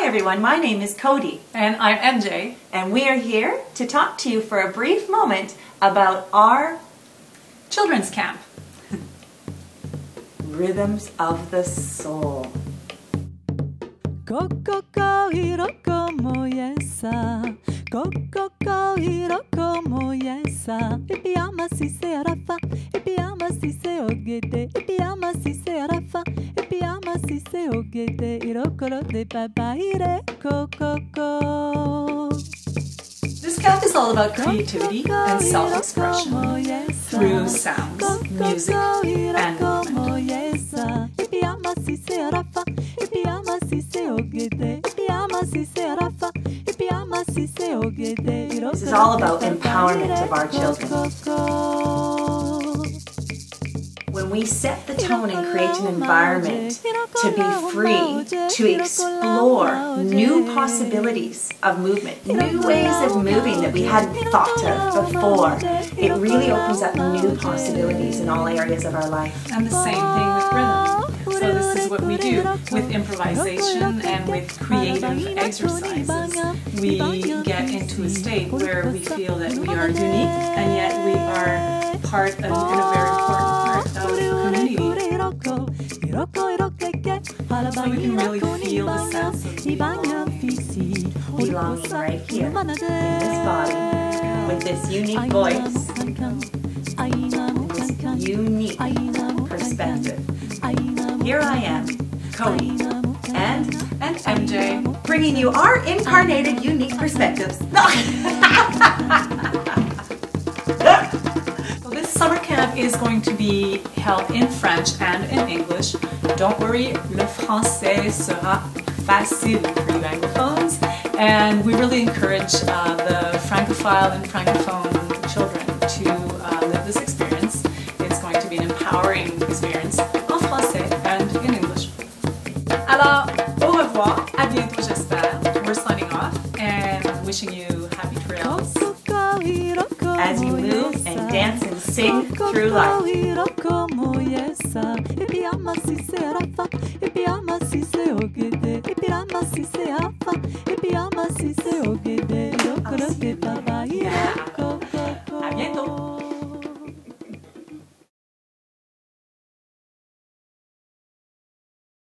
Hi everyone, my name is Codi, And I'm MJ. and we are here to talk to you for a brief moment about our Children's Camp. rhythms of the soul. Coco hiroko moyesa Coco hiroko moyesa Ipiama si se arafa Ipiama si se ogede Ipiama si se arafa Ipiama si se ogede Irokoro de baba ire Coco This camp is all about creativity and self-expression. through sounds, music, and movement. Ipiama si se arafa Ipiama si se ogede Ipiama si se arafa Ipiama si se ogede This is all about empowerment of our children. When we set the tone and create an environment to be free, to explore new possibilities of movement, new ways of moving that we hadn't thought of before, it really opens up new possibilities in all areas of our life. And the same thing with rhythm. So this is what we do with improvisation and with creative exercises. We get into a state where we feel that we are unique and yet we are part of, So we can really feel the sense of Belonging right here, in this body, with this unique voice, this unique perspective. Here I am, Codi, and And MJ. bringing you our incarnated unique perspectives. Summer camp is going to be held in French and in English. Don't worry, le français sera facile for you anglophones. And we really encourage uh, the francophile and francophone children to uh, live this experience. It's going to be an empowering experience en français and in English. Alors, au revoir, à bientôt j'espère. We're signing off and wishing you sing through life. Ipiama si se arafa, ipiama si se ogede, ogede.